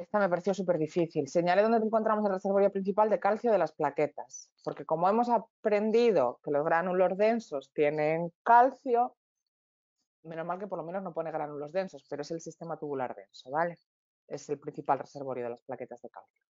esta me pareció súper difícil. Señale dónde encontramos el reservorio principal de calcio de las plaquetas, porque como hemos aprendido que los gránulos densos tienen calcio, menos mal que por lo menos no pone gránulos densos, pero es el sistema tubular denso, ¿vale? Es el principal reservorio de las plaquetas de calcio.